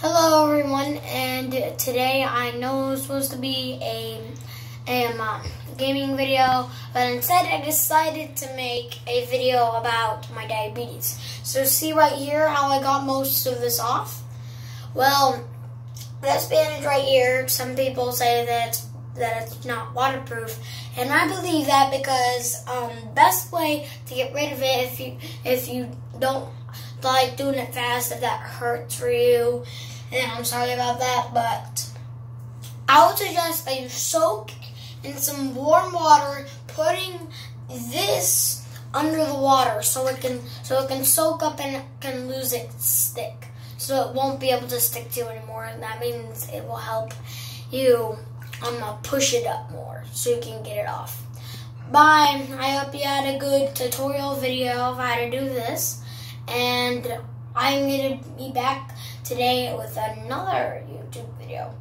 Hello everyone, and today I know it was supposed to be a, a um, gaming video, but instead I decided to make a video about my diabetes. So see right here how I got most of this off? Well, this bandage right here, some people say that it's, that it's not waterproof, and I believe that because um, best way to get rid of it if you if you don't like doing it fast if that hurts for you. And I'm sorry about that, but I would suggest that you soak in some warm water, putting this under the water so it can so it can soak up and can lose its stick. So it won't be able to stick to you anymore, and that means it will help you um push it up more so you can get it off. Bye. I hope you had a good tutorial video of how to do this and I'm going to be back today with another YouTube video.